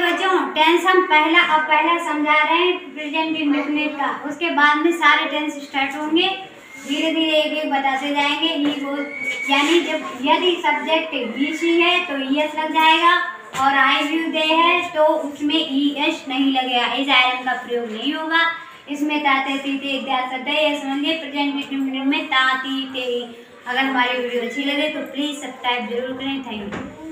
बच्चों टेंस हम पहला और पहला समझा रहे हैं प्रेजेंट इंडेफिनेट का। उसके बाद में सारे टेंस स्टार्ट होंगे। धीरे धीरे एक एक बताते जाएँगे। ही वो, यानी जब यदि सब्जेक्ट बीसी है तो ई एस लग जाएगा। और आई व्यू दे है तो उसमें ई एस नहीं लगेगा। इस आयरन का प्रयोग नहीं होगा। इसमें ताते तीते समझिए। प्रेजेंट इंडेफिनिट में ताती ते अगर हमारी वीडियो अच्छी लगे तो प्लीज़ सब्सक्राइब ज़रूर करें। Thank you